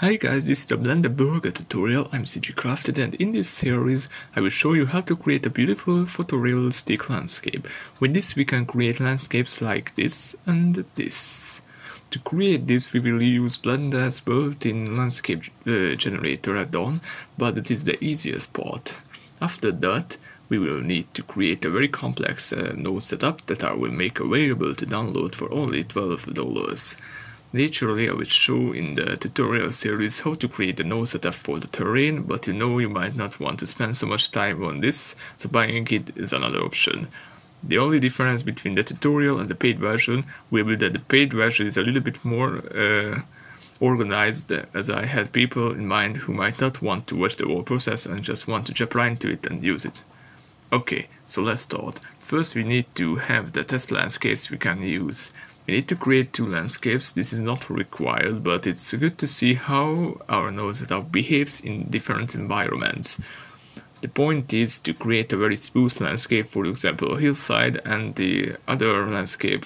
Hi guys, this is a Blender Burger tutorial, I'm CG Crafted and in this series I will show you how to create a beautiful photorealistic landscape. With this we can create landscapes like this and this. To create this we will use Blender's built-in landscape uh, generator add-on, but it is the easiest part. After that we will need to create a very complex uh, node setup that I will make available to download for only $12. Naturally, I will show in the tutorial series how to create the node setup for the terrain, but you know you might not want to spend so much time on this, so buying it is another option. The only difference between the tutorial and the paid version will be that the paid version is a little bit more uh, organized as I had people in mind who might not want to watch the whole process and just want to jump right into it and use it. Okay, so let's start. First we need to have the test landscapes we can use. We need to create two landscapes, this is not required, but it's good to see how our node setup behaves in different environments. The point is to create a very smooth landscape, for example a hillside, and the other landscape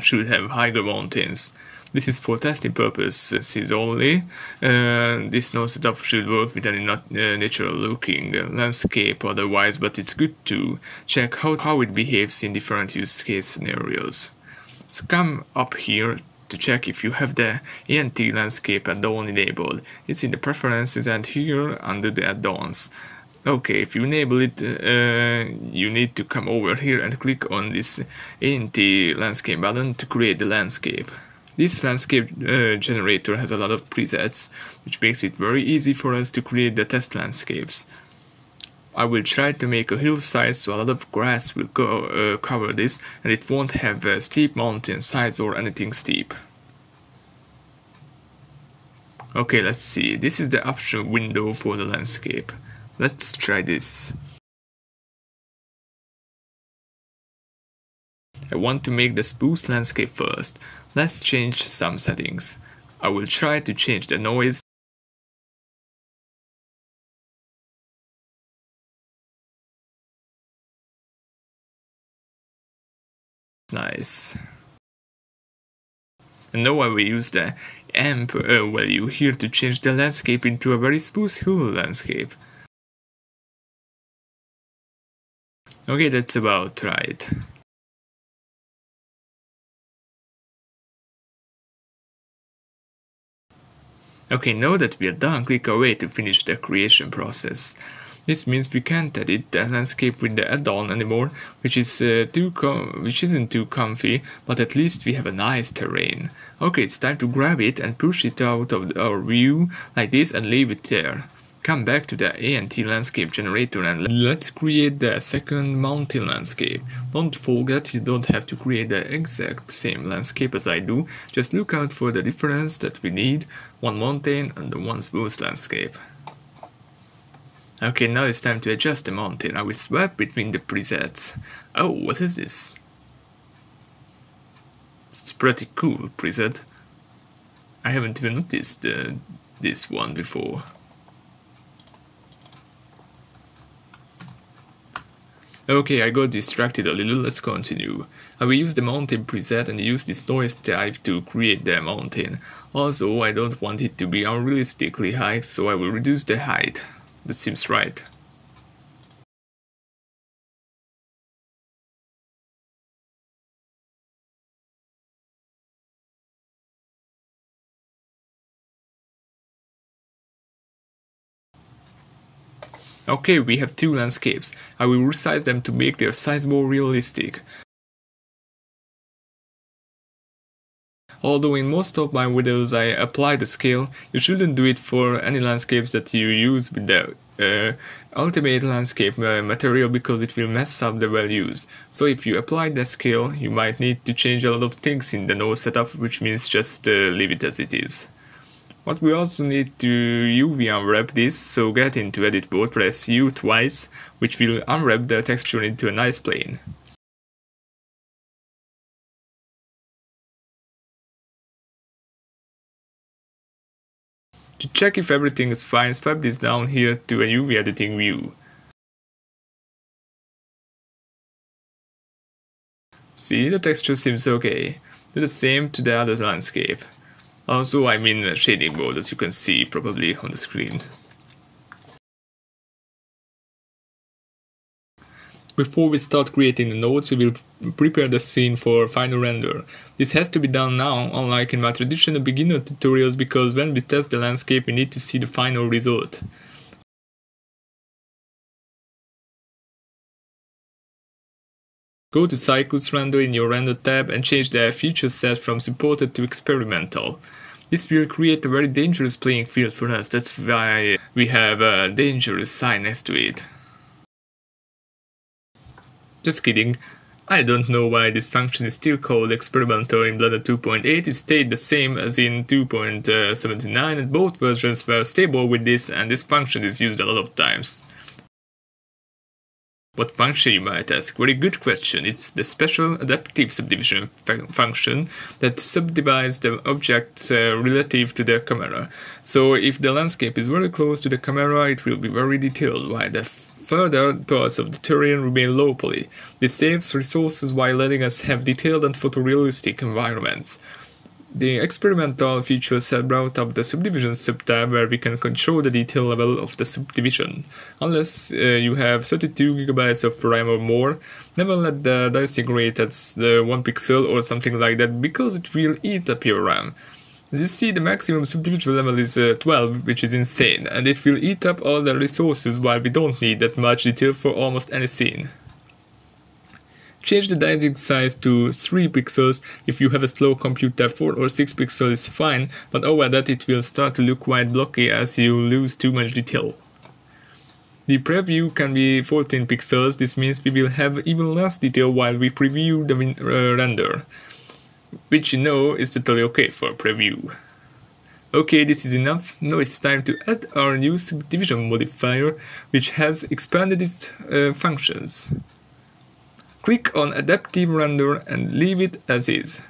should have higher mountains. This is for testing purposes only. Uh, this no setup should work with any not, uh, natural looking landscape otherwise, but it's good to check how, how it behaves in different use case scenarios. So come up here to check if you have the ANT landscape add-on enabled. It's in the preferences and here under the add-ons. Okay, if you enable it, uh, you need to come over here and click on this ANT landscape button to create the landscape. This landscape uh, generator has a lot of presets, which makes it very easy for us to create the test landscapes. I will try to make a hillside so a lot of grass will go, uh, cover this and it won't have uh, steep mountain sides or anything steep. Okay, let's see. This is the option window for the landscape. Let's try this. I want to make the spruce landscape first. Let's change some settings. I will try to change the noise Nice. And now I will use the amp uh, value here to change the landscape into a very smooth hill landscape. Okay, that's about right. Okay, now that we are done, click away to finish the creation process. This means we can't edit the landscape with the add-on anymore, which is uh, too which isn't too comfy, but at least we have a nice terrain. Okay, it's time to grab it and push it out of our view like this and leave it there. Come back to the ANT landscape generator and let's create the second mountain landscape. Don't forget you don't have to create the exact same landscape as I do, just look out for the difference that we need, one mountain and the one smooth landscape. Okay, now it's time to adjust the mountain. I will swap between the presets. Oh, what is this? It's pretty cool preset. I haven't even noticed uh, this one before. Okay, I got distracted a little, let's continue. I will use the mountain preset and use this noise type to create the mountain. Also, I don't want it to be unrealistically high, so I will reduce the height. That seems right. Okay, we have two landscapes. I will resize them to make their size more realistic. Although in most of my videos I apply the scale, you shouldn't do it for any landscapes that you use with the uh, ultimate landscape uh, material because it will mess up the values. So if you apply the scale, you might need to change a lot of things in the node setup, which means just uh, leave it as it is. But we also need to UV unwrap this, so get into edit mode, press U twice, which will unwrap the texture into a nice plane. To check if everything is fine, swipe this down here to a UV editing view. See, the texture seems okay. Do the same to the other landscape. Also, I'm in shading mode as you can see probably on the screen. Before we start creating the nodes, we will prepare the scene for final render. This has to be done now, unlike in my traditional beginner tutorials, because when we test the landscape we need to see the final result. Go to Cycles Render in your Render tab and change the feature set from supported to experimental. This will create a very dangerous playing field for us, that's why we have a dangerous sign next to it. Just kidding. I don't know why this function is still called experimental in Blender 2.8, it stayed the same as in 2.79 and both versions were stable with this and this function is used a lot of times. What function you might ask? Very good question. It's the special adaptive subdivision function that subdivides the object uh, relative to the camera. So if the landscape is very close to the camera, it will be very detailed, while the further parts of the terrain remain low poly. This saves resources while letting us have detailed and photorealistic environments. The experimental features have brought up the subdivision subtab where we can control the detail level of the subdivision. Unless uh, you have 32GB of RAM or more, never let the dicing rate at the 1 pixel or something like that because it will eat up your RAM. As you see, the maximum subdivision level is uh, 12, which is insane, and it will eat up all the resources while we don't need that much detail for almost any scene. Change the dicing size to 3 pixels if you have a slow computer 4 or 6 pixels is fine, but over that it will start to look quite blocky as you lose too much detail. The preview can be 14 pixels, this means we will have even less detail while we preview the uh, render, which you know is totally okay for preview. Okay, this is enough, now it's time to add our new subdivision modifier, which has expanded its uh, functions. Click on Adaptive Render and leave it as is.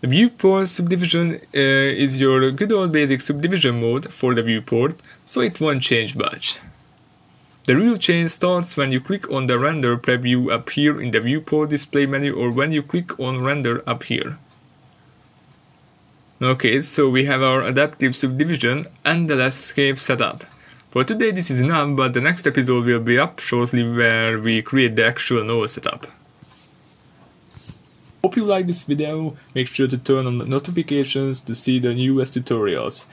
The viewport subdivision uh, is your good old basic subdivision mode for the viewport, so it won't change much. The real change starts when you click on the render preview up here in the viewport display menu or when you click on render up here. Okay, so we have our adaptive subdivision and the landscape setup. For today this is enough, but the next episode will be up shortly where we create the actual node setup. Hope you like this video, make sure to turn on notifications to see the newest tutorials.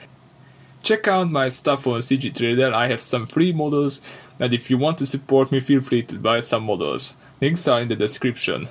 Check out my stuff on CG Trader, I have some free models, and if you want to support me feel free to buy some models. Links are in the description.